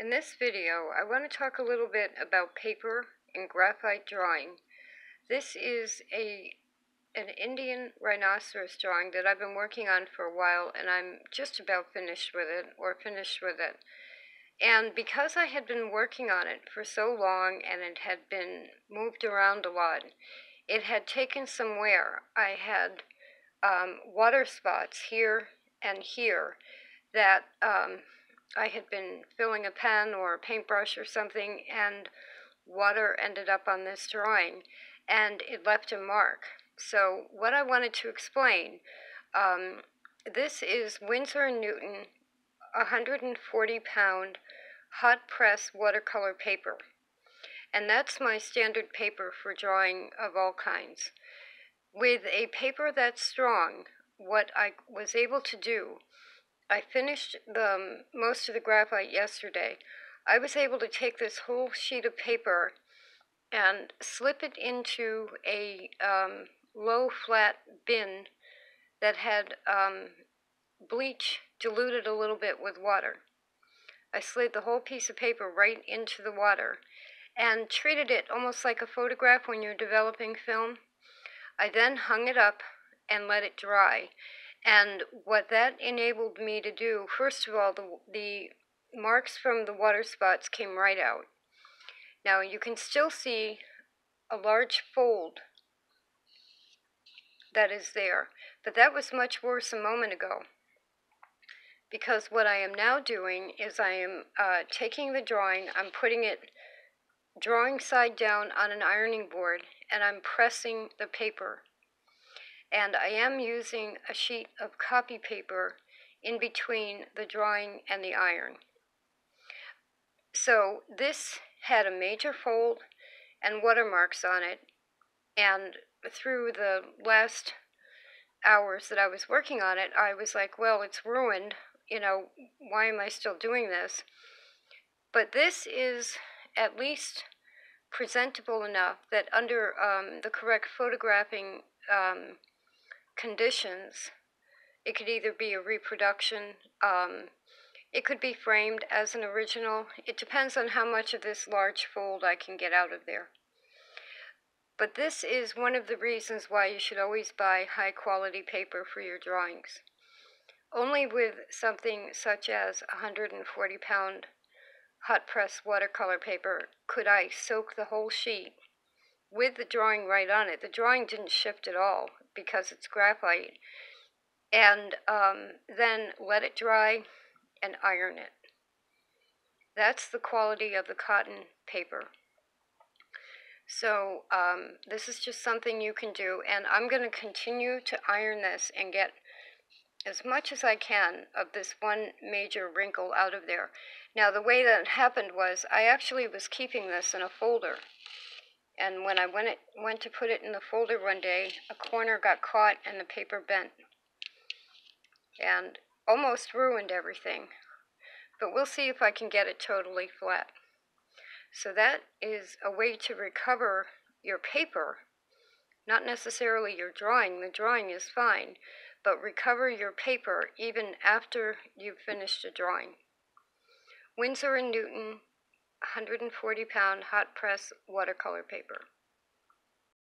In this video, I want to talk a little bit about paper and graphite drawing. This is a an Indian rhinoceros drawing that I've been working on for a while and I'm just about finished with it or finished with it. And because I had been working on it for so long and it had been moved around a lot, it had taken some wear. I had um, water spots here and here that um, I had been filling a pen or a paintbrush or something, and water ended up on this drawing, and it left a mark. So, what I wanted to explain um, this is Winsor & Newton 140 pound hot press watercolor paper. And that's my standard paper for drawing of all kinds. With a paper that's strong, what I was able to do I finished the um, most of the graphite yesterday. I was able to take this whole sheet of paper and slip it into a um, low flat bin that had um, bleach diluted a little bit with water. I slid the whole piece of paper right into the water and treated it almost like a photograph when you're developing film. I then hung it up and let it dry. And what that enabled me to do, first of all, the, the marks from the water spots came right out. Now you can still see a large fold that is there, but that was much worse a moment ago. Because what I am now doing is I am uh, taking the drawing, I'm putting it drawing side down on an ironing board, and I'm pressing the paper and I am using a sheet of copy paper in between the drawing and the iron. So this had a major fold and watermarks on it, and through the last hours that I was working on it, I was like, well, it's ruined. You know, why am I still doing this? But this is at least presentable enough that under um, the correct photographing um, conditions. It could either be a reproduction, um, it could be framed as an original. It depends on how much of this large fold I can get out of there. But this is one of the reasons why you should always buy high quality paper for your drawings. Only with something such as 140 pound hot press watercolor paper could I soak the whole sheet with the drawing right on it. The drawing didn't shift at all because it's graphite. And um, then let it dry and iron it. That's the quality of the cotton paper. So um, this is just something you can do, and I'm going to continue to iron this and get as much as I can of this one major wrinkle out of there. Now the way that happened was I actually was keeping this in a folder and when I went, it, went to put it in the folder one day, a corner got caught and the paper bent and almost ruined everything. But we'll see if I can get it totally flat. So that is a way to recover your paper, not necessarily your drawing. The drawing is fine, but recover your paper even after you've finished a drawing. Winsor & Newton 140 pound hot press watercolor paper.